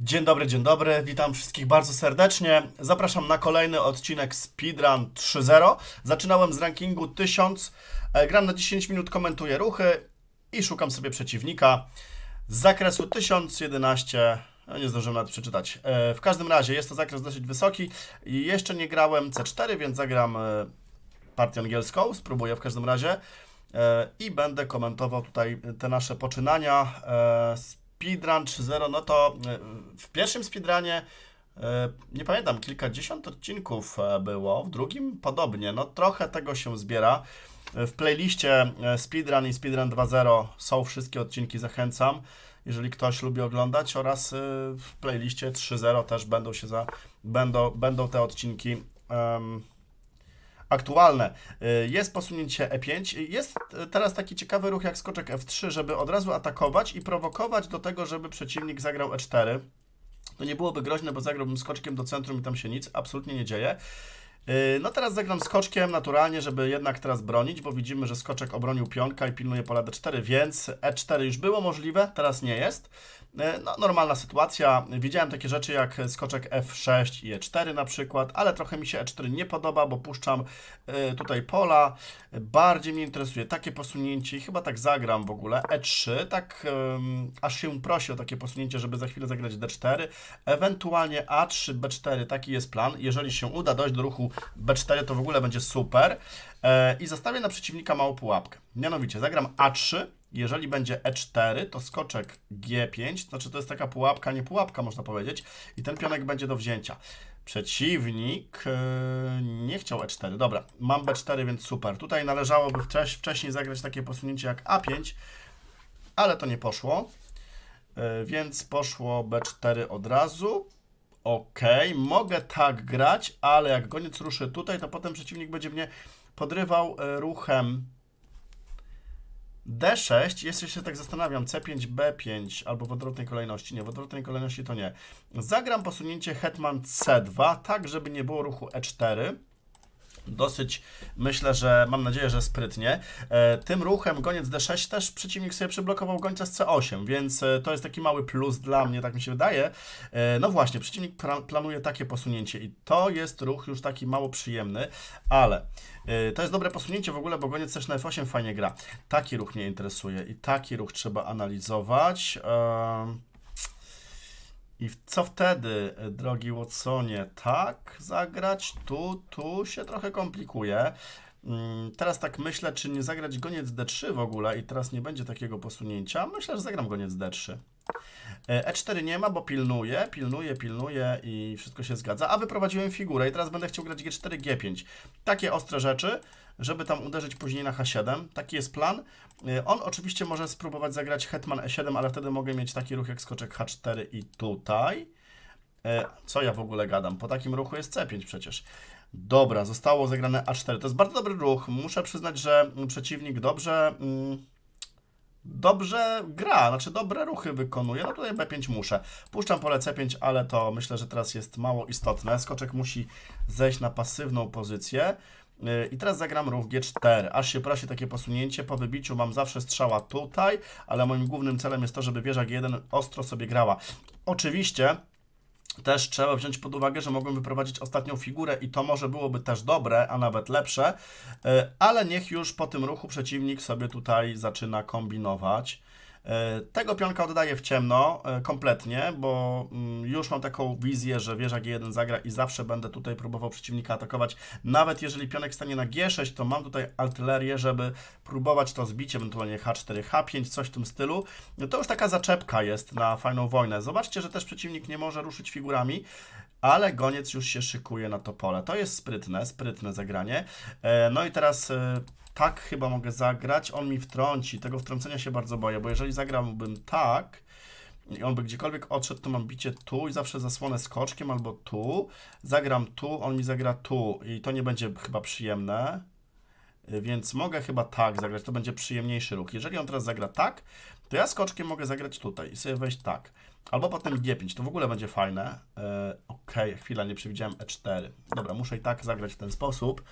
Dzień dobry, dzień dobry. Witam wszystkich bardzo serdecznie. Zapraszam na kolejny odcinek Speedrun 3.0. Zaczynałem z rankingu 1000. E, Gram na 10 minut, komentuję ruchy i szukam sobie przeciwnika z zakresu 1011. No nie zdążyłem nawet przeczytać. E, W każdym razie jest to zakres dosyć wysoki. Jeszcze nie grałem C4, więc zagram e, partię angielską. Spróbuję w każdym razie. E, I będę komentował tutaj te nasze poczynania. E, Speedrun 3.0, no to e, w pierwszym speedrunie e, nie pamiętam, kilkadziesiąt odcinków e, było, w drugim podobnie, no trochę tego się zbiera. W playliście Speedrun i Speedrun 2.0 są wszystkie odcinki, zachęcam, jeżeli ktoś lubi oglądać oraz w playliście 3.0 też będą się za, będą, będą te odcinki em, aktualne. Y, Jest posunięcie E5. Jest y, teraz taki ciekawy ruch jak skoczek F3, żeby od razu atakować i prowokować do tego, żeby przeciwnik zagrał E4. To nie byłoby groźne, bo zagrałbym skoczkiem do centrum i tam się nic absolutnie nie dzieje. Y, No teraz zagram skoczkiem naturalnie, żeby jednak teraz bronić, bo widzimy, że skoczek obronił pionka i pilnuje pola D4, więc E4 już było możliwe, teraz nie jest. Y, No, normalna sytuacja. Widziałem takie rzeczy jak skoczek F6 i E4 na przykład, ale trochę mi się E4 nie podoba, bo puszczam y, tutaj pola. Bardziej mnie interesuje takie posunięcie i chyba tak zagram w ogóle. E3, tak ym, aż się prosi o takie posunięcie, żeby za chwilę zagrać D4. Ewentualnie A3, B4, taki jest plan. Jeżeli się uda dojść do ruchu B4, to w ogóle będzie super. E, I zostawię na przeciwnika małą pułapkę. Mianowicie zagram A3. Jeżeli będzie E4, to skoczek G5, znaczy to jest taka pułapka, nie pułapka można powiedzieć, i ten pionek będzie do wzięcia. Przeciwnik e, nie chciał E4. Dobra, mam B4, więc super. Tutaj należałoby wcześ, wcześniej zagrać takie posunięcie jak A5, ale to nie poszło. E, Więc poszło B4 od razu. Ok, mogę tak grać, ale jak goniec ruszy tutaj, to potem przeciwnik będzie mnie podrywał e, ruchem D6. Jeszcze się tak zastanawiam, C5, B5 albo w odwrotnej kolejności. Nie, w odwrotnej kolejności to nie. Zagram posunięcie hetman C2, tak żeby nie było ruchu E4 dosyć, myślę, że mam nadzieję, że sprytnie. E, tym ruchem goniec D6 też przeciwnik sobie przyblokował gońca z C8, więc e, to jest taki mały plus dla mnie, tak mi się wydaje. E, no właśnie, przeciwnik planuje takie posunięcie i to jest ruch już taki mało przyjemny, ale to jest dobre posunięcie w ogóle, bo goniec też na F8 fajnie gra. Taki ruch mnie interesuje i taki ruch trzeba analizować. I co wtedy, e, drogi Watsonie? Tak, zagrać tu, tu się trochę komplikuje. Mm, Teraz tak myślę, czy nie zagrać goniec D3 w ogóle i teraz nie będzie takiego posunięcia. Myślę, że zagram goniec D3. E, E4 nie ma, bo pilnuje, pilnuje, pilnuje i wszystko się zgadza. A wyprowadziłem figurę i teraz będę chciał grać G4, G5. Takie ostre rzeczy, żeby tam uderzyć później na H7. Taki jest plan. E, On oczywiście może spróbować zagrać hetman E7, ale wtedy mogę mieć taki ruch jak skoczek H4 i tutaj. E, Co ja w ogóle gadam? Po takim ruchu jest C5 przecież. Dobra, zostało zagrane A4. To jest bardzo dobry ruch. Muszę przyznać, że przeciwnik dobrze... mm, Dobrze gra, znaczy dobre ruchy wykonuje. No tutaj B5 muszę. Puszczam pole C5, ale to myślę, że teraz jest mało istotne. Skoczek musi zejść na pasywną pozycję. Yy, I teraz zagram ruch G4. Aż się prosi takie posunięcie. Po wybiciu mam zawsze strzała tutaj, ale moim głównym celem jest to, żeby wieża G1 ostro sobie grała. Oczywiście też trzeba wziąć pod uwagę, że mogłem wyprowadzić ostatnią figurę i to może byłoby też dobre, a nawet lepsze, e, ale niech już po tym ruchu przeciwnik sobie tutaj zaczyna kombinować. E, Tego pionka oddaję w ciemno e, kompletnie, bo mm, już mam taką wizję, że wieża G1 zagra i zawsze będę tutaj próbował przeciwnika atakować. Nawet jeżeli pionek stanie na G6, to mam tutaj artylerię, żeby próbować to zbić, ewentualnie H4, H5, coś w tym stylu. No To już taka zaczepka jest na fajną wojnę. Zobaczcie, że też przeciwnik nie może ruszyć figurami, ale goniec już się szykuje na to pole. To jest sprytne, sprytne zagranie. E, No i teraz tak chyba mogę zagrać. On mi wtrąci. Tego wtrącenia się bardzo boję, bo jeżeli zagrałbym tak i on by gdziekolwiek odszedł, to mam bicie tu i zawsze zasłonę skoczkiem albo tu. Zagram tu, on mi zagra tu i to nie będzie chyba przyjemne. Y, Więc mogę chyba tak zagrać, to będzie przyjemniejszy ruch. Jeżeli on teraz zagra tak, to ja skoczkiem mogę zagrać tutaj i sobie wejść tak. Albo potem G5, to w ogóle będzie fajne. E, Okej, chwila, nie przewidziałem E4. Dobra, muszę i tak zagrać w ten sposób.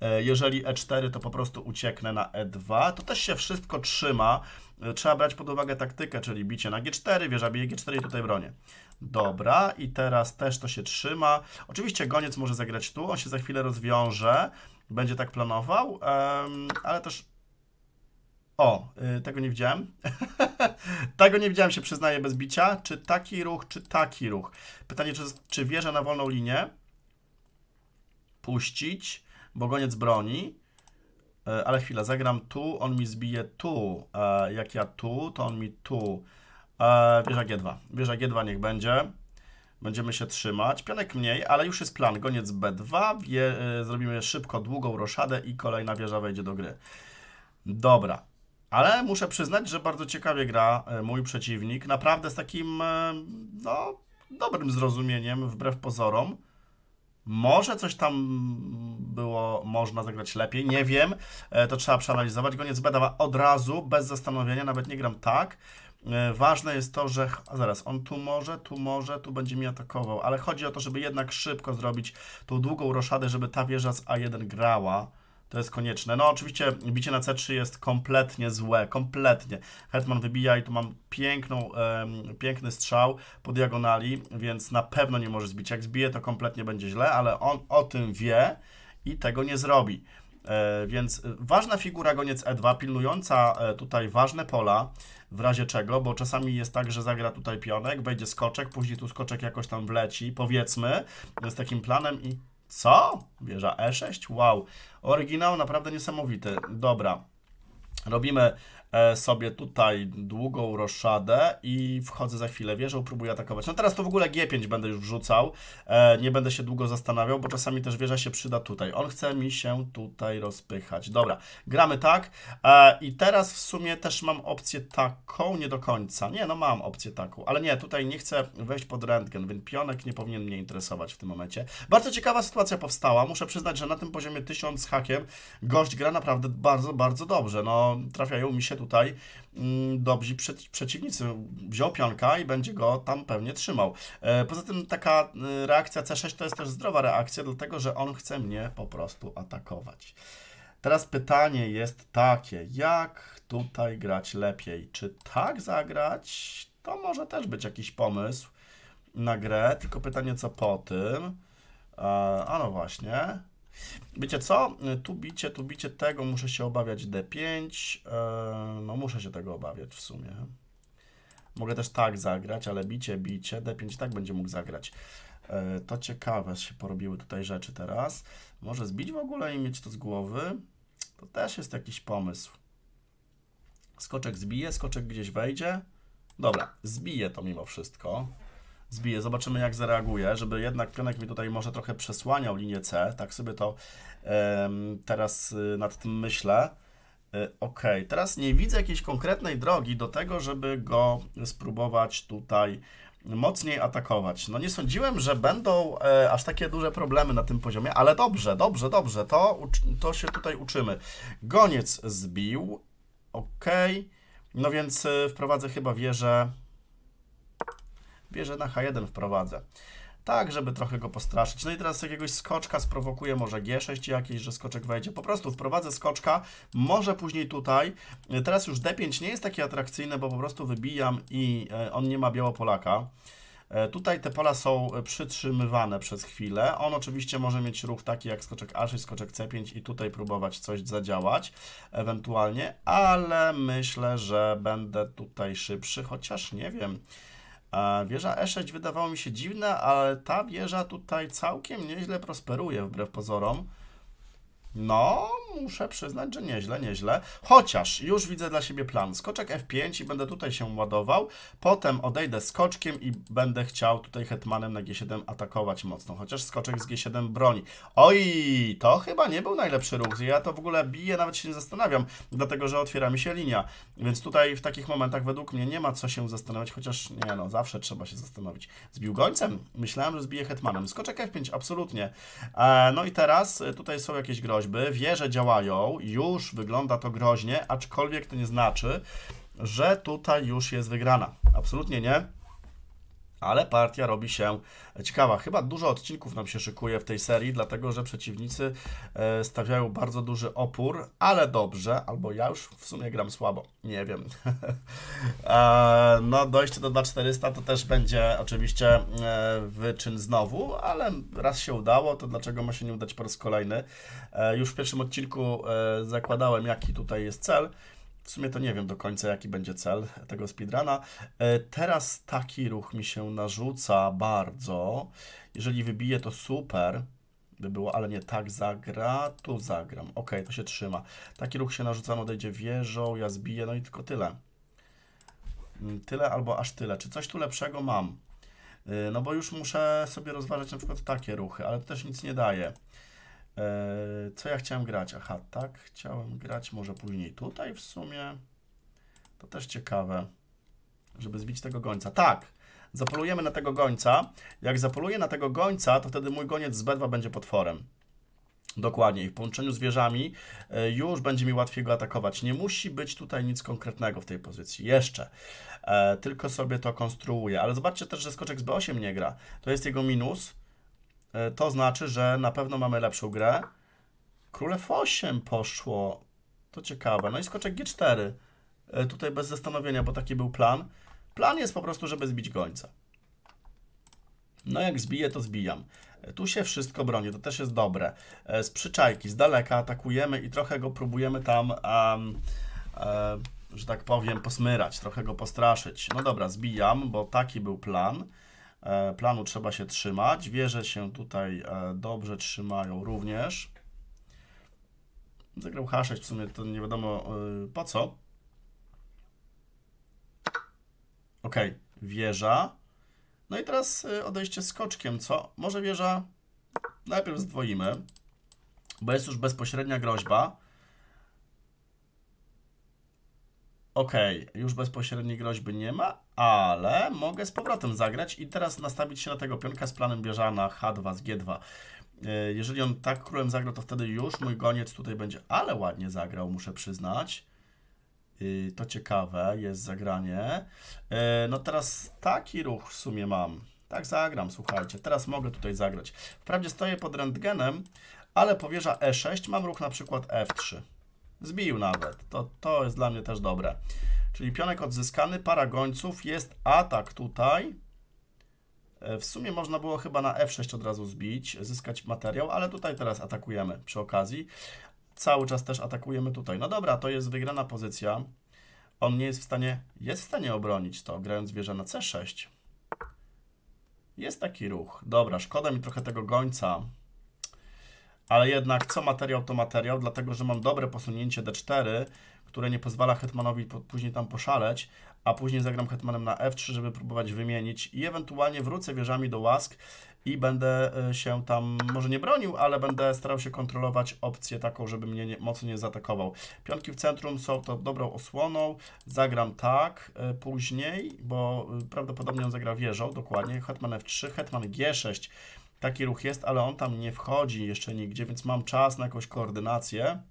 E, jeżeli E4, to po prostu ucieknę na E2. To też się wszystko trzyma. E, trzeba brać pod uwagę taktykę, czyli bicie na G4, wieża bije G4 i tutaj bronię. Dobra, i teraz też to się trzyma. Oczywiście goniec może zagrać tu, on się za chwilę rozwiąże. Będzie tak planował, ale też o, yy, tego nie widziałem. tego nie widziałem, się przyznaję bez bicia. Czy taki ruch, czy taki ruch? Pytanie, czy, czy wieżę na wolną linię? Puścić, bo goniec broni. Yy, ale chwila, zagram tu, on mi zbije tu. Yy, jak ja tu, to on mi tu. E, wieża G2. Wieża G2 niech będzie. Będziemy się trzymać. Pionek mniej, ale już jest plan. Goniec B2. Wie, zrobimy szybko długą roszadę i kolejna wieża wejdzie do gry. Dobra. Ale muszę przyznać, że bardzo ciekawie gra e, mój przeciwnik. Naprawdę z takim, e, no, dobrym zrozumieniem, wbrew pozorom. Może coś tam było, można zagrać lepiej, nie wiem. E, to trzeba przeanalizować. Goniec B dawa od razu, bez zastanowienia, nawet nie gram tak. Ważne jest to, że zaraz, on tu może, tu może, tu będzie mi atakował, ale chodzi o to, żeby jednak szybko zrobić tą długą roszadę, żeby ta wieża z A1 grała. To jest konieczne. No oczywiście bicie na C3 jest kompletnie złe, kompletnie. Hetman wybija i tu mam piękną, piękny strzał po diagonali, więc na pewno nie może zbić. Jak zbije, to kompletnie będzie źle, ale on o tym wie i tego nie zrobi. E, więc ważna figura goniec E2, pilnująca e, tutaj ważne pola, w razie czego, bo czasami jest tak, że zagra tutaj pionek, wejdzie skoczek, później tu skoczek jakoś tam wleci, powiedzmy, z takim planem i co? Wieża E6? Wow. Oryginał naprawdę niesamowity. Dobra. Robimy sobie tutaj długą roszadę i wchodzę za chwilę wieżą, próbuję atakować. No teraz to w ogóle G5 będę już wrzucał, e, nie będę się długo zastanawiał, bo czasami też wieża się przyda tutaj. On chce mi się tutaj rozpychać. Dobra, gramy tak e, i teraz w sumie też mam opcję taką, nie do końca. Nie, no mam opcję taką, ale nie, tutaj nie chcę wejść pod rentgen, więc pionek nie powinien mnie interesować w tym momencie. Bardzo ciekawa sytuacja powstała, muszę przyznać, że na tym poziomie 1000 z hakiem gość gra naprawdę bardzo, bardzo dobrze. No, trafiają mi się mm, dobrzy przeciwnicy. Wziął pionka i będzie go tam pewnie trzymał. E, poza tym taka y, reakcja C6 to jest też zdrowa reakcja, dlatego że on chce mnie po prostu atakować. Teraz pytanie jest takie, jak tutaj grać lepiej? Czy tak zagrać? To może też być jakiś pomysł na grę, tylko pytanie co po tym. E, a no właśnie. Wiecie co? Tu bicie, tu bicie tego, muszę się obawiać D5. E, no muszę się tego obawiać w sumie. Mogę też tak zagrać, ale bicie, bicie, D5 tak będzie mógł zagrać. E, to ciekawe się porobiły tutaj rzeczy teraz. Może zbić w ogóle i mieć to z głowy? To też jest jakiś pomysł. Skoczek zbije, skoczek gdzieś wejdzie. Dobra, zbije to mimo wszystko zbije. Zobaczymy, jak zareaguje, żeby jednak pionek mi tutaj może trochę przesłaniał linię C. Tak sobie to teraz y, nad tym myślę. Y, ok, teraz nie widzę jakiejś konkretnej drogi do tego, żeby go spróbować tutaj mocniej atakować. No nie sądziłem, że będą e, aż takie duże problemy na tym poziomie, ale dobrze, dobrze, dobrze, to, to się tutaj uczymy. Goniec zbił, ok, no więc y, wprowadzę chyba wieżę bierze na H1 wprowadzę. Tak, żeby trochę go postraszyć. No i teraz jakiegoś skoczka sprowokuję, może G6 jakieś, że skoczek wejdzie. Po prostu wprowadzę skoczka, może później tutaj. Teraz już D5 nie jest takie atrakcyjne, bo po prostu wybijam i e, on nie ma białopolaka. E, tutaj te pola są przytrzymywane przez chwilę. On oczywiście może mieć ruch taki jak skoczek A6, skoczek C5 i tutaj próbować coś zadziałać ewentualnie, ale myślę, że będę tutaj szybszy, chociaż nie wiem. Wieża E6 wydawało mi się dziwna, ale ta wieża tutaj całkiem nieźle prosperuje wbrew pozorom. No, muszę przyznać, że nieźle, nieźle. Chociaż już widzę dla siebie plan. Skoczek F5 i będę tutaj się ładował. Potem odejdę skoczkiem i będę chciał tutaj hetmanem na G7 atakować mocno. Chociaż skoczek z G7 broni. Oj, to chyba nie był najlepszy ruch. Ja to w ogóle biję, nawet się nie zastanawiam, dlatego że otwiera mi się linia. Więc tutaj w takich momentach według mnie nie ma co się zastanawiać, chociaż nie no, zawsze trzeba się zastanowić. Zbił gońcem? Myślałem, że zbije hetmanem. Skoczek F5, absolutnie. E, no i teraz e, tutaj są jakieś groźby. Wieże działa działają, już wygląda to groźnie, aczkolwiek to nie znaczy, że tutaj już jest wygrana. Absolutnie nie. Ale partia robi się ciekawa. Chyba dużo odcinków nam się szykuje w tej serii, dlatego że przeciwnicy e, stawiają bardzo duży opór, ale dobrze, albo ja już w sumie gram słabo, nie wiem. no, dojście do 2400 to też będzie oczywiście e, wyczyn znowu, ale raz się udało, to dlaczego ma się nie udać po raz kolejny? E, już w pierwszym odcinku zakładałem, jaki tutaj jest cel. W sumie to nie wiem do końca, jaki będzie cel tego speedruna. E, teraz taki ruch mi się narzuca bardzo. Jeżeli wybiję, to super by było, ale nie tak zagra, tu zagram. Ok, to się trzyma. Taki ruch się narzuca, on odejdzie wieżą, ja zbiję, no i tylko tyle. Mm, tyle albo aż tyle. Czy coś tu lepszego mam? E, no bo już muszę sobie rozważać na przykład takie ruchy, ale to też nic nie daje. E, co ja chciałem grać? Aha, tak, chciałem grać może później tutaj w sumie. To też ciekawe, żeby zbić tego gońca. Tak, zapolujemy na tego gońca. Jak zapoluję na tego gońca, to wtedy mój goniec z B2 będzie potworem. Dokładnie, i w połączeniu z wieżami e, już będzie mi łatwiej go atakować. Nie musi być tutaj nic konkretnego w tej pozycji, jeszcze. E, tylko sobie to konstruuję. Ale zobaczcie też, że skoczek z B8 nie gra. To jest jego minus. E, to znaczy, że na pewno mamy lepszą grę. Królew 8 poszło. To ciekawe. No i skoczek G4. E, tutaj bez zastanowienia, bo taki był plan. Plan jest po prostu, żeby zbić gońca. No jak zbiję, to zbijam. E, tu się wszystko broni, to też jest dobre. Z przyczajki, z daleka atakujemy i trochę go próbujemy tam, um, um, że tak powiem, posmyrać, trochę go postraszyć. No dobra, zbijam, bo taki był plan. E, planu trzeba się trzymać. Wieże się tutaj e, dobrze trzymają również. Zagrał H6, w sumie to nie wiadomo e, po co. Ok, wieża. No i teraz odejście skoczkiem, co? Może wieża najpierw zdwoimy, bo jest już bezpośrednia groźba. Ok, już bezpośredniej groźby nie ma, ale mogę z powrotem zagrać i teraz nastawić się na tego pionka z planem bieża na H2 z G2. E, jeżeli on tak królem zagrał, to wtedy już mój goniec tutaj będzie, ale ładnie zagrał, muszę przyznać. E, to ciekawe, jest zagranie. E, no teraz taki ruch w sumie mam. Tak zagram, słuchajcie. Teraz mogę tutaj zagrać. Wprawdzie stoję pod rentgenem, ale powierza E6, mam ruch na przykład F3. Zbił nawet. To, to jest dla mnie też dobre. Czyli pionek odzyskany, para gońców, jest atak tutaj. E, w sumie można było chyba na F6 od razu zbić, zyskać materiał, ale tutaj teraz atakujemy przy okazji. Cały czas też atakujemy tutaj. No dobra, to jest wygrana pozycja. On nie jest w stanie, jest w stanie obronić to, grając wieżę na C6. Jest taki ruch. Dobra, szkoda mi trochę tego gońca ale jednak co materiał to materiał, dlatego że mam dobre posunięcie D4, które nie pozwala hetmanowi później tam poszaleć, a później zagram hetmanem na F3, żeby próbować wymienić i ewentualnie wrócę wieżami do łask i będę e, się tam, może nie bronił, ale będę starał się kontrolować opcję taką, żeby mnie nie, mocno nie zaatakował. Pionki w centrum są to dobrą osłoną, zagram tak y, później, bo y, prawdopodobnie on zagra wieżą, dokładnie, hetman F3, hetman G6, Taki ruch jest, ale on tam nie wchodzi jeszcze nigdzie, więc mam czas na jakąś koordynację.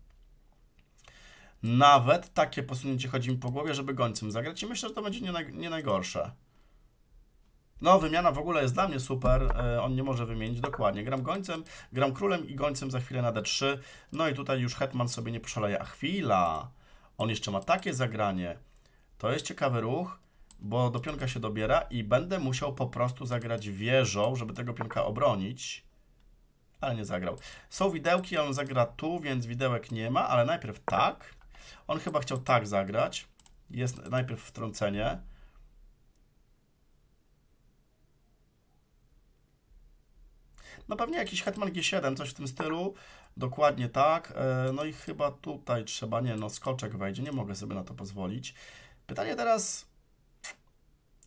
Nawet takie posunięcie chodzi mi po głowie, żeby gońcem zagrać i myślę, że to będzie nie, naj, nie najgorsze. No, wymiana w ogóle jest dla mnie super, e, on nie może wymienić, dokładnie. Gram gońcem, gram królem i gońcem za chwilę na d3. No i tutaj już hetman sobie nie poszaleje. A chwila, on jeszcze ma takie zagranie. To jest ciekawy ruch bo do pionka się dobiera i będę musiał po prostu zagrać wieżą, żeby tego pionka obronić. Ale nie zagrał. Są widełki, on zagra tu, więc widełek nie ma, ale najpierw tak. On chyba chciał tak zagrać. Jest najpierw wtrącenie. No pewnie jakiś hetman G7, coś w tym stylu. Dokładnie tak. E, no i chyba tutaj trzeba, nie no, skoczek wejdzie. Nie mogę sobie na to pozwolić. Pytanie teraz,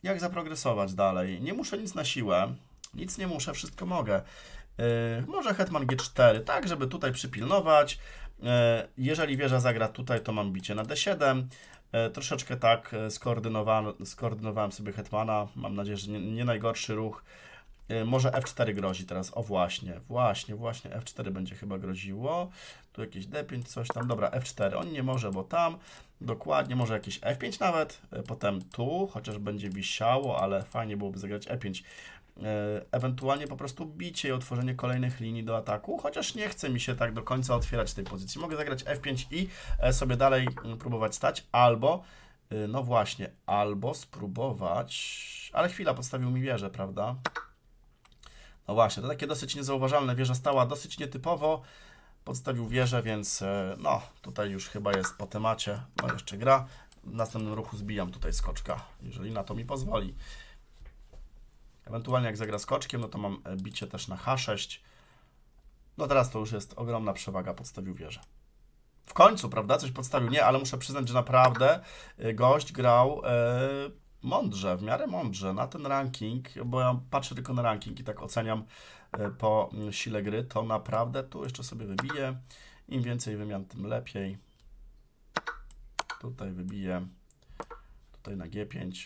jak zaprogresować dalej. Nie muszę nic na siłę, nic nie muszę, wszystko mogę. Yy, może hetman g4, tak, żeby tutaj przypilnować. Yy, jeżeli wieża zagra tutaj, to mam bicie na d7. Yy, troszeczkę tak skoordynowałem, skoordynowałem sobie hetmana. Mam nadzieję, że nie, nie najgorszy ruch. Może F4 grozi teraz. O właśnie, właśnie, właśnie F4 będzie chyba groziło. Tu jakieś D5, coś tam. Dobra, F4. On nie może, bo tam. Dokładnie, może jakieś F5 nawet. Potem tu, chociaż będzie wisiało, ale fajnie byłoby zagrać E5. Y, Ewentualnie po prostu bicie i otworzenie kolejnych linii do ataku, chociaż nie chce mi się tak do końca otwierać tej pozycji. Mogę zagrać F5 i e, sobie dalej mm, próbować stać, albo, y, no właśnie, albo spróbować, ale chwila, podstawił mi wieżę, prawda? No właśnie, to takie dosyć niezauważalne. Wieża stała dosyć nietypowo. Podstawił wieżę, więc e, no, tutaj już chyba jest po temacie. No jeszcze gra. W następnym ruchu zbijam tutaj skoczka, jeżeli na to mi pozwoli. Ewentualnie jak zagra skoczkiem, no to mam e, bicie też na H6. No teraz to już jest ogromna przewaga, podstawił wieżę. W końcu, prawda, coś podstawił. Nie, ale muszę przyznać, że naprawdę e, gość grał e, mądrze, w miarę mądrze na ten ranking, bo ja patrzę tylko na ranking i tak oceniam e, po sile gry, to naprawdę tu jeszcze sobie wybiję. Im więcej wymian, tym lepiej. Tutaj wybiję. Tutaj na G5.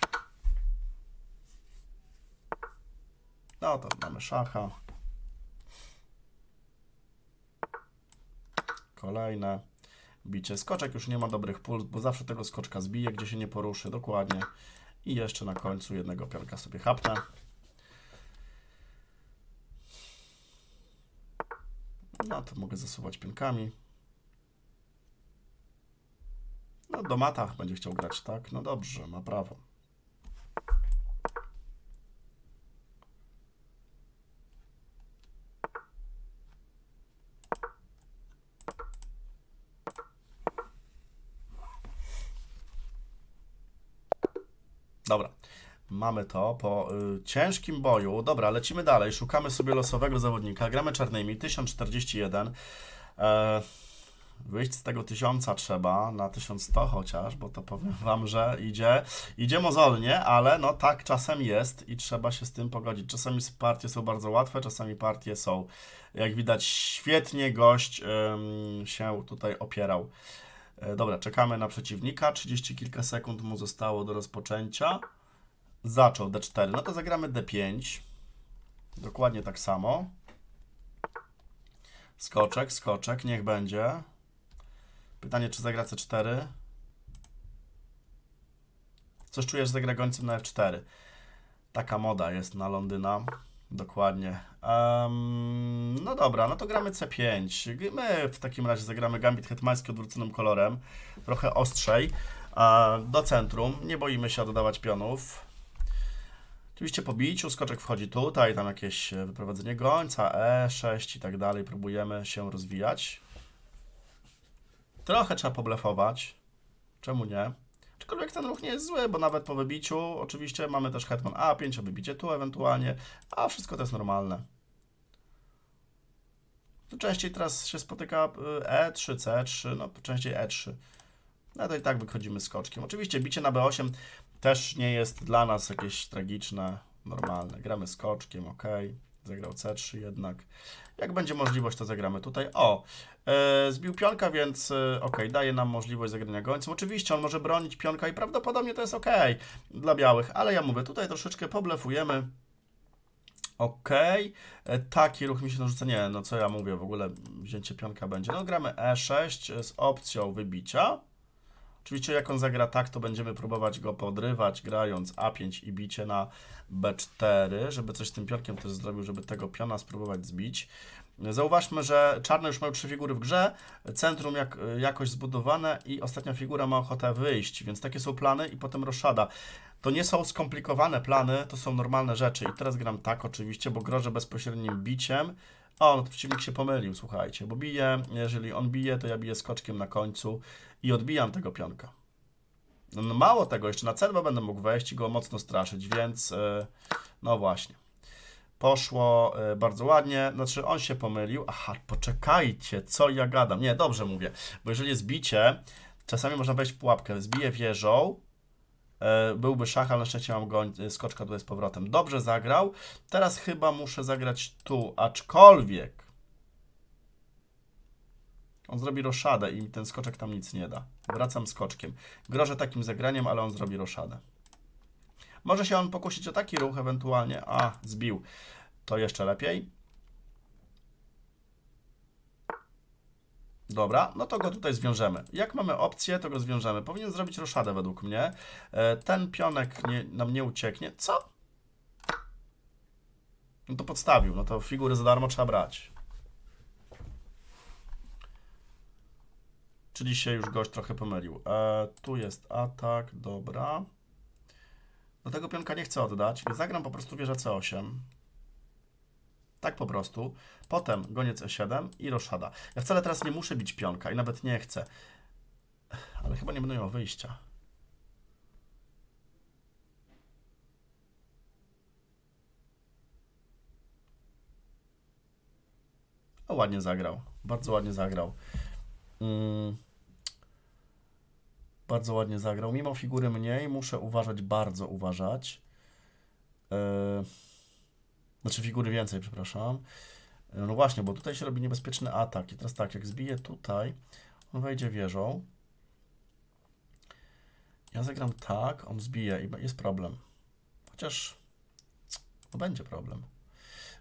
No to mamy szacha. Kolejne. Bicie. Skoczek już nie ma dobrych puls, bo zawsze tego skoczka zbije, gdzie się nie poruszy. Dokładnie. I jeszcze na końcu jednego pionka sobie chapnę. No to mogę zasuwać pionkami. No do matach będzie chciał grać, tak? No dobrze, ma prawo. Dobra, mamy to po y, ciężkim boju. Dobra, lecimy dalej. Szukamy sobie losowego zawodnika. Gramy czarnymi, 1041. E, wyjść z tego 1000 trzeba na 1100 chociaż, bo to powiem Wam, że idzie, idzie mozolnie, ale no tak czasem jest i trzeba się z tym pogodzić. Czasami partie są bardzo łatwe, czasami partie są, jak widać, świetnie gość się tutaj opierał. E, Dobra, czekamy na przeciwnika. 30 kilka sekund mu zostało do rozpoczęcia. Zaczął D4. No to zagramy D5. Dokładnie tak samo. Skoczek, skoczek, niech będzie. Pytanie, czy zagra C4? Coś czujesz, że zagra gońcem na F4. Taka moda jest na Londyna. Dokładnie. Em, no dobra, no to gramy C5. My w takim razie zagramy gambit hetmański odwróconym kolorem. Trochę ostrzej. Do centrum. Nie boimy się dodawać pionów. Oczywiście po biciu skoczek wchodzi tutaj, tam jakieś e, wyprowadzenie gońca, E6 i tak dalej. Próbujemy się rozwijać. Trochę trzeba poblefować. Czemu nie? Aczkolwiek ten ruch nie jest zły, bo nawet po wybiciu oczywiście mamy też hetman A5, a wybicie tu ewentualnie, a wszystko to jest normalne. Tu częściej teraz się spotyka y, E3, C3, no częściej E3. No to i tak wychodzimy skoczkiem. Oczywiście bicie na B8 też nie jest dla nas jakieś tragiczne, normalne. Gramy skoczkiem, ok. Zagrał C3 jednak. Jak będzie możliwość, to zagramy tutaj. O, e, zbił pionka, więc e, ok, daje nam możliwość zagrania gońcem. Oczywiście on może bronić pionka i prawdopodobnie to jest ok dla białych, ale ja mówię, tutaj troszeczkę poblefujemy. Ok, e, taki ruch mi się narzuca. Nie, no co ja mówię, w ogóle wzięcie pionka będzie. No gramy E6 z opcją wybicia. Oczywiście jak on zagra tak, to będziemy próbować go podrywać, grając A5 i bicie na B4, żeby coś z tym pionkiem też zrobił, żeby tego piona spróbować zbić. Zauważmy, że czarne już mają trzy figury w grze, centrum jak, jakoś zbudowane i ostatnia figura ma ochotę wyjść, więc takie są plany i potem roszada. To nie są skomplikowane plany, to są normalne rzeczy. I teraz gram tak oczywiście, bo grożę bezpośrednim biciem. O, no to przeciwnik się pomylił, słuchajcie, bo bije, jeżeli on bije, to ja biję skoczkiem na końcu i odbijam tego pionka. No, no mało tego, jeszcze na C2 będę mógł wejść i go mocno straszyć, więc yy, no właśnie. Poszło yy, bardzo ładnie, znaczy on się pomylił. Aha, poczekajcie, co ja gadam. Nie, dobrze mówię, bo jeżeli jest bicie, czasami można wejść w pułapkę, zbiję wieżą, byłby szach, ale szczęście mam goń, skoczka tutaj z powrotem. Dobrze zagrał, teraz chyba muszę zagrać tu, aczkolwiek on zrobi roszadę i ten skoczek tam nic nie da. Wracam skoczkiem. Grożę takim zagraniem, ale on zrobi roszadę. Może się on pokusić o taki ruch ewentualnie. A, zbił. To jeszcze lepiej. Dobra, no to go tutaj zwiążemy. Jak mamy opcję, to go zwiążemy. Powinien zrobić roszadę według mnie. E, ten pionek nie, nam nie ucieknie. Co? No to podstawił. No to figury za darmo trzeba brać. Czyli się już gość trochę pomylił. E, tu jest atak, dobra. Do tego pionka nie chcę oddać. Zagram po prostu wieżę C8. Tak po prostu. Potem goniec E7 i roszada. Ja wcale teraz nie muszę bić pionka i nawet nie chcę. Ale chyba nie będę miał wyjścia. O, ładnie zagrał. Bardzo ładnie zagrał. Mm. Bardzo ładnie zagrał. Mimo figury mniej, muszę uważać, bardzo uważać. Yy. Znaczy figury więcej, przepraszam. Yy, no właśnie, bo tutaj się robi niebezpieczny atak. I teraz tak, jak zbiję tutaj, on wejdzie wieżą. Ja zagram tak, on zbije i jest problem. Chociaż no będzie problem.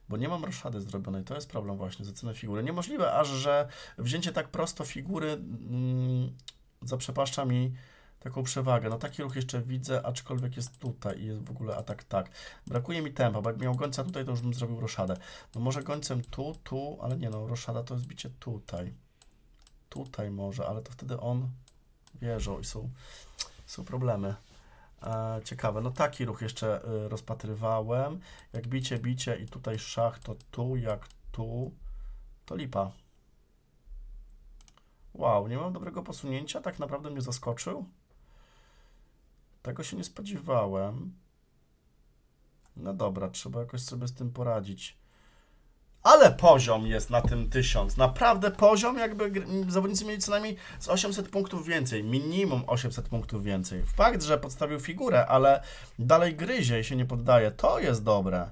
Bo nie mam roszady zrobionej, to jest problem właśnie za cenę figury. Niemożliwe aż, że wzięcie tak prosto figury mm, zaprzepaszcza mi taką przewagę. No taki ruch jeszcze widzę, aczkolwiek jest tutaj i jest w ogóle atak tak. Brakuje mi tempa, bo jak miał gońca tutaj, to już bym zrobił roszadę. No może gońcem tu, tu, ale nie no, roszada to jest bicie tutaj. Tutaj może, ale to wtedy on wierzą i są, są problemy. E, ciekawe, no taki ruch jeszcze y, rozpatrywałem. Jak bicie, bicie i tutaj szach, to tu, jak tu, to lipa. Wow, nie mam dobrego posunięcia, tak naprawdę mnie zaskoczył. Tego się nie spodziewałem. No dobra, trzeba jakoś sobie z tym poradzić. Ale poziom jest na tym 1000. Naprawdę poziom, jakby zawodnicy mieli co najmniej z 800 punktów więcej. Minimum 800 punktów więcej. Fakt, że podstawił figurę, ale dalej gryzie i się nie poddaje. To jest dobre.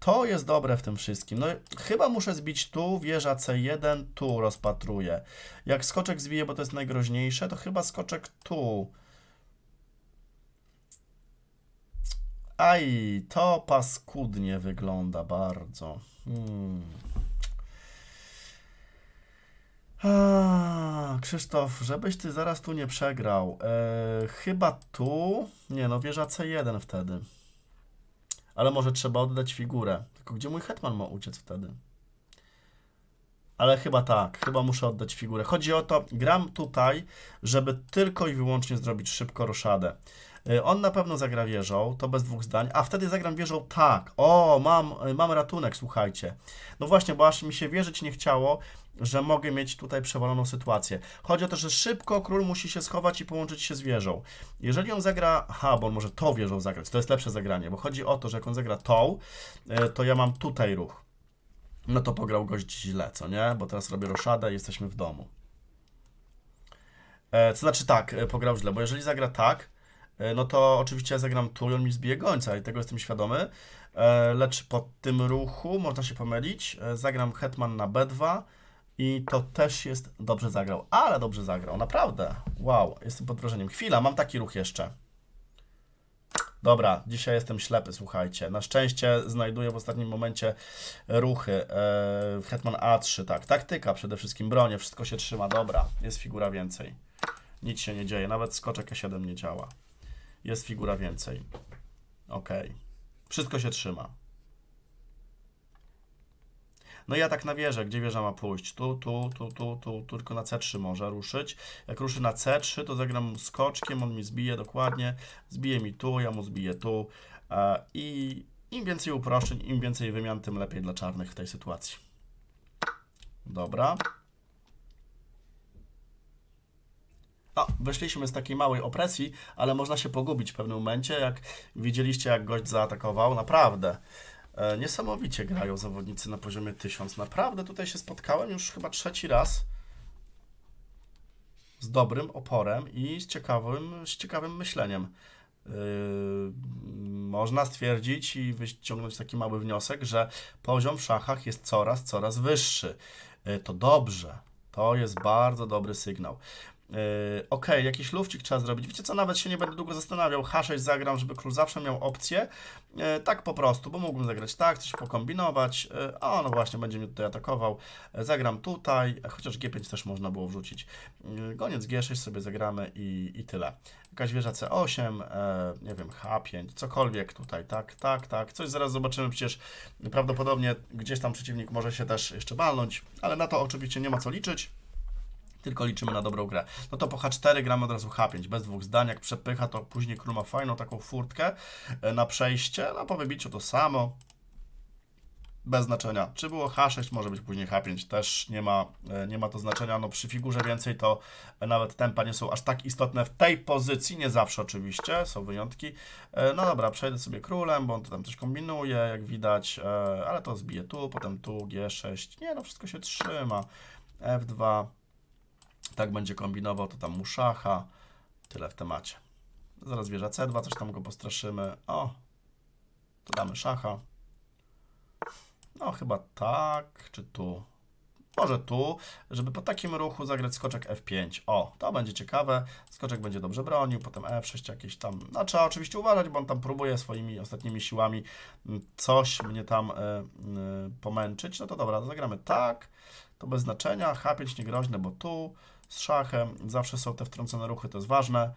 To jest dobre w tym wszystkim. No chyba muszę zbić tu, wieża C1, tu rozpatruję. Jak skoczek zbiję, bo to jest najgroźniejsze, to chyba skoczek tu. Aj, to paskudnie wygląda bardzo. Hmm. A, Krzysztof, żebyś ty zaraz tu nie przegrał. E, chyba tu. Nie, no wieża C1 wtedy. Ale może trzeba oddać figurę. Tylko gdzie mój hetman ma uciec wtedy? Ale chyba tak, chyba muszę oddać figurę. Chodzi o to, gram tutaj, żeby tylko i wyłącznie zrobić szybko roszadę. Y, on na pewno zagra wieżą, to bez dwóch zdań, a wtedy zagram wieżą tak. O, mam, y, mam ratunek, słuchajcie. No właśnie, bo aż mi się wierzyć nie chciało, że mogę mieć tutaj przewaloną sytuację. Chodzi o to, że szybko król musi się schować i połączyć się z wieżą. Jeżeli on zagra, ha, bo on może tą wieżą zagrać, to jest lepsze zagranie, bo chodzi o to, że jak on zagra tą, y, to ja mam tutaj ruch. No to pograł gość źle, co nie? Bo teraz robię roszadę i jesteśmy w domu. E, co znaczy tak, pograł źle, bo jeżeli zagra tak, E, no to oczywiście ja zagram tu i on mi zbije gońca i tego jestem świadomy. E, lecz po tym ruchu można się pomylić. E, zagram hetman na b2 i to też jest dobrze zagrał. Ale dobrze zagrał, naprawdę. Wow, jestem pod wrażeniem. Chwila, mam taki ruch jeszcze. Dobra, dzisiaj jestem ślepy, słuchajcie. Na szczęście znajduję w ostatnim momencie ruchy. Hetman A3, tak. Taktyka przede wszystkim, bronie, wszystko się trzyma. Dobra, jest figura więcej. Nic się nie dzieje, nawet skoczek E7 nie działa jest figura więcej. Ok. Wszystko się trzyma. No ja tak na wieżę, gdzie wieża ma pójść? Tu, tu, tu, tu, tu, tylko na C3 może ruszyć. Jak ruszy na C3, to zagram skoczkiem, on mi zbije dokładnie, zbije mi tu, ja mu zbiję tu. I im więcej uproszczeń, im więcej wymian, tym lepiej dla czarnych w tej sytuacji. Dobra. No, wyszliśmy z takiej małej opresji, ale można się pogubić w pewnym momencie, jak widzieliście, jak gość zaatakował. Naprawdę. E, niesamowicie grają zawodnicy na poziomie 1000. Naprawdę tutaj się spotkałem już chyba trzeci raz z dobrym oporem i z ciekawym, z ciekawym myśleniem. Yy, można stwierdzić i wyciągnąć taki mały wniosek, że poziom w szachach jest coraz, coraz wyższy. Yy, to dobrze. To jest bardzo dobry sygnał. Yy, ok, jakiś lufcik trzeba zrobić. Wiecie co, nawet się nie będę długo zastanawiał. H6 zagram, żeby król zawsze miał opcję. Yy, tak po prostu, bo mógłbym zagrać tak, coś pokombinować. Yy, a no właśnie, będzie mnie tutaj atakował. Zagram tutaj, chociaż G5 też można było wrzucić. Goniec G6 sobie zagramy i, i tyle. Jakaś wieża C8, yy, nie wiem, H5, cokolwiek tutaj, tak, tak, tak. Coś zaraz zobaczymy, przecież prawdopodobnie gdzieś tam przeciwnik może się też jeszcze balnąć, ale na to oczywiście nie ma co liczyć tylko liczymy na dobrą grę. No to po H4 gramy od razu H5, bez dwóch zdań, jak przepycha, to później król ma fajną taką furtkę e, na przejście, no po wybiciu to samo, bez znaczenia. Czy było H6, może być później H5, też nie ma, e, nie ma to znaczenia. No przy figurze więcej to nawet tempa nie są aż tak istotne w tej pozycji, nie zawsze oczywiście, są wyjątki. E, no dobra, przejdę sobie królem, bo on tu tam coś kombinuje, jak widać, ale to zbije tu, potem tu, G6, nie no, wszystko się trzyma. F2, tak będzie kombinował, to tam mu szacha. Tyle w temacie. Zaraz wieża C2, coś tam go postraszymy. O, to damy szacha. No chyba tak, czy tu? Może tu, żeby po takim ruchu zagrać skoczek F5. O, to będzie ciekawe. Skoczek będzie dobrze bronił, potem F6 jakieś tam. No trzeba oczywiście uważać, bo on tam próbuje swoimi ostatnimi siłami coś mnie tam y, y, pomęczyć. No to dobra, zagramy tak. To bez znaczenia. H5 niegroźne, bo tu z szachem. Zawsze są te wtrącone ruchy, to jest ważne.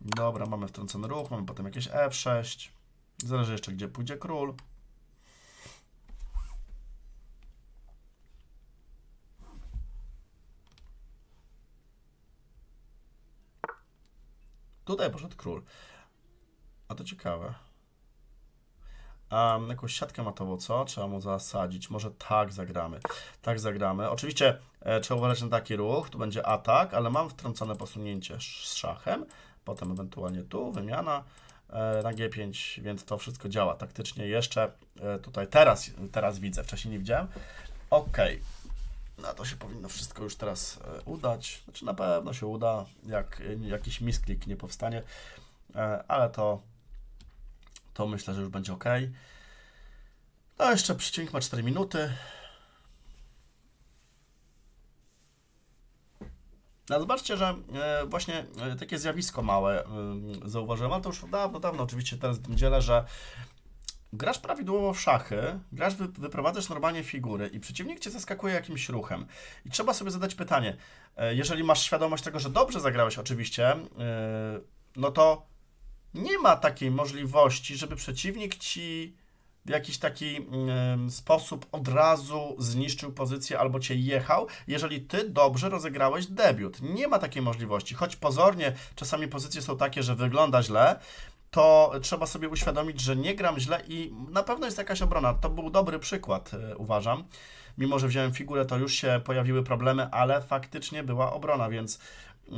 Dobra, mamy wtrącony ruch, mamy potem jakieś F6. Zależy jeszcze, gdzie pójdzie król. Tutaj poszedł król. A to ciekawe. Um, jakąś siatkę matową, co? Trzeba mu zasadzić. Może tak zagramy. Tak zagramy. Oczywiście trzeba uważać na taki ruch. Tu będzie atak, ale mam wtrącone posunięcie z szachem. Potem ewentualnie tu wymiana e, na G5, więc to wszystko działa taktycznie. Jeszcze e, tutaj teraz, teraz widzę, wcześniej nie widziałem. Ok. No to się powinno wszystko już teraz e, udać. Znaczy na pewno się uda, jak e, jakiś misklik nie powstanie, e, ale to to myślę, że już będzie ok. No jeszcze przeciwnik ma 4 minuty. No zobaczcie, że e, właśnie e, takie zjawisko małe e, zauważyłem, ale to już dawno, dawno oczywiście teraz tym dziele, że grasz prawidłowo w szachy, grasz, wyprowadzasz normalnie figury i przeciwnik cię zaskakuje jakimś ruchem. I trzeba sobie zadać pytanie, jeżeli masz świadomość tego, że dobrze zagrałeś oczywiście, no to nie ma takiej możliwości, żeby przeciwnik ci w jakiś taki sposób od razu zniszczył pozycję albo cię jechał, jeżeli ty dobrze rozegrałeś debiut. Nie ma takiej możliwości. Choć pozornie czasami pozycje są takie, że wygląda źle, to trzeba sobie uświadomić, że nie gram źle i na pewno jest jakaś obrona. To był dobry przykład, y, uważam. Mimo, że wziąłem figurę, to już się pojawiły problemy, ale faktycznie była obrona, więc y,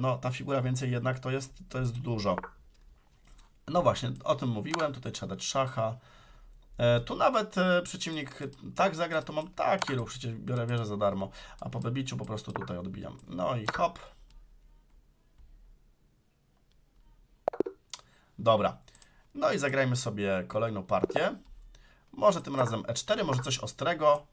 no, ta figura więcej jednak to jest, to jest dużo. No właśnie, o tym mówiłem, tutaj trzeba dać szacha. E, tu nawet e, przeciwnik tak zagra, to mam taki ruch, przecież biorę wieżę za darmo, a po wybiciu po prostu tutaj odbijam. No i hop. Dobra. No i zagrajmy sobie kolejną partię. Może tym razem E4, może coś ostrego.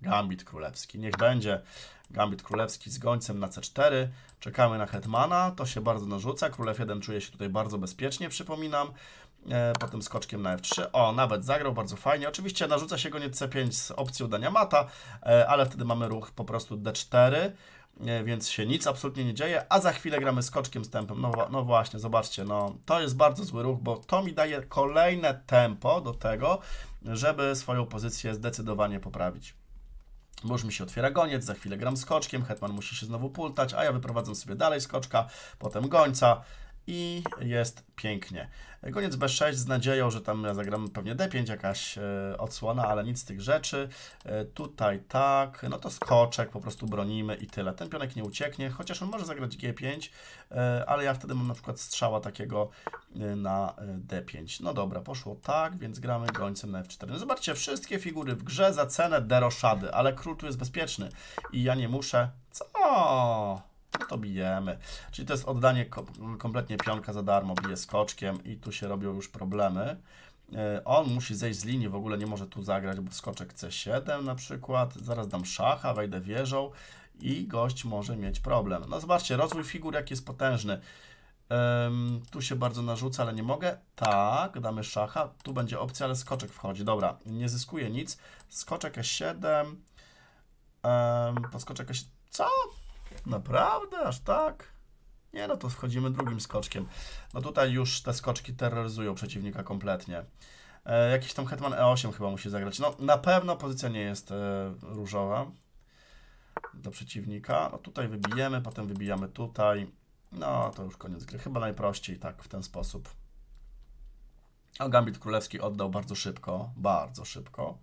Gambit królewski, niech będzie. Gambit królewski z gońcem na C4. Czekamy na hetmana, to się bardzo narzuca. Król F1 czuje się tutaj bardzo bezpiecznie, przypominam. E, potem skoczkiem na F3. O, nawet zagrał bardzo fajnie. Oczywiście narzuca się goniec C5 z opcją dania mata, e, ale wtedy mamy ruch po prostu D4 e, więc się nic absolutnie nie dzieje, a za chwilę gramy skoczkiem z tempem. No, no, właśnie, zobaczcie, no to jest bardzo zły ruch, bo to mi daje kolejne tempo do tego, żeby swoją pozycję zdecydowanie poprawić. Bo już mi się otwiera goniec, za chwilę gram skoczkiem, hetman musi się znowu pultać, a ja wyprowadzam sobie dalej skoczka, potem gońca i jest pięknie. Koniec B6 z nadzieją, że tam zagramy pewnie D5, jakaś e, odsłona, ale nic z tych rzeczy. E, tutaj tak, no to skoczek, po prostu bronimy i tyle. Ten pionek nie ucieknie, chociaż on może zagrać G5, e, ale ja wtedy mam na przykład strzała takiego na D5. No dobra, poszło tak, więc gramy gońcem na F4. No zobaczcie, wszystkie figury w grze za cenę deroszady, ale król tu jest bezpieczny i ja nie muszę... Co? No to bijemy. Czyli to jest oddanie kompletnie pionka za darmo, bije skoczkiem i tu się robią już problemy. E, on musi zejść z linii, w ogóle nie może tu zagrać, bo skoczek C7 na przykład. Zaraz dam szacha, wejdę wieżą i gość może mieć problem. No zobaczcie, rozwój figur jaki jest potężny. Ym, tu się bardzo narzuca, ale nie mogę. Tak, damy szacha. Tu będzie opcja, ale skoczek wchodzi. Dobra, nie zyskuje nic. Skoczek E7. Um, podskoczek E7. Co? Naprawdę? Aż tak? Nie, no to wchodzimy drugim skoczkiem. No tutaj już te skoczki terroryzują przeciwnika kompletnie. E, jakiś tam hetman E8 chyba musi zagrać. No na pewno pozycja nie jest e, różowa do przeciwnika. No tutaj wybijemy, potem wybijamy tutaj. No to już koniec gry. Chyba najprościej tak w ten sposób. A Gambit Królewski oddał bardzo szybko, bardzo szybko.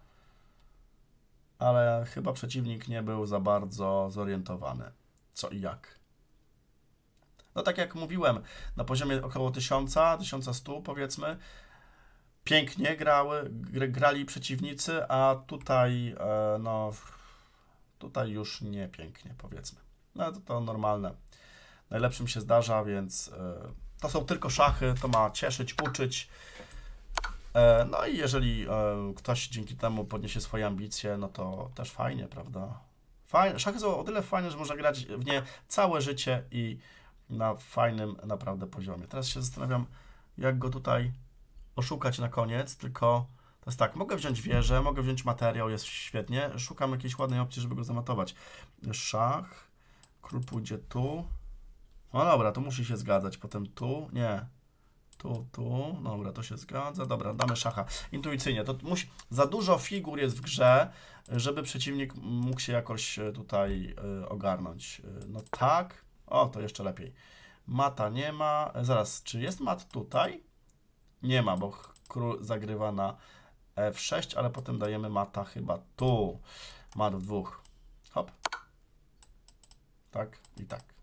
Ale chyba przeciwnik nie był za bardzo zorientowany. Co i jak. No tak jak mówiłem, na poziomie około 1000, 1100 powiedzmy, pięknie grały, grali przeciwnicy, a tutaj e, no tutaj już nie pięknie powiedzmy. No to, to normalne. Najlepszym się zdarza, więc e, to są tylko szachy, to ma cieszyć, uczyć. E, no i jeżeli ktoś dzięki temu podniesie swoje ambicje, no to też fajnie, prawda? Fajne. Szachy są o tyle fajne, że można grać w nie całe życie i na fajnym naprawdę poziomie. Teraz się zastanawiam, jak go tutaj oszukać na koniec, tylko to jest tak, mogę wziąć wieżę, mogę wziąć materiał, jest świetnie, szukam jakiejś ładnej opcji, żeby go zamatować. Szach, król pójdzie tu, no dobra, to musi się zgadzać, potem tu, nie, tu, tu, dobra, to się zgadza, dobra, damy szacha. Intuicyjnie, to musi, za dużo figur jest w grze, żeby przeciwnik mógł się jakoś tutaj y, ogarnąć. No tak, o, to jeszcze lepiej. Mata nie ma. Zaraz, czy jest mat tutaj? Nie ma, bo król zagrywa na F6, ale potem dajemy mata chyba tu. Mat w dwóch. Hop. Tak i tak.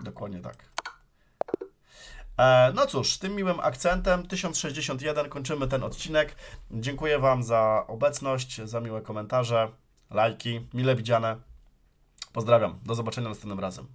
Dokładnie tak. E, no cóż, tym miłym akcentem 1061 kończymy ten odcinek. Dziękuję Wam za obecność, za miłe komentarze, lajki, mile widziane. Pozdrawiam, do zobaczenia następnym razem.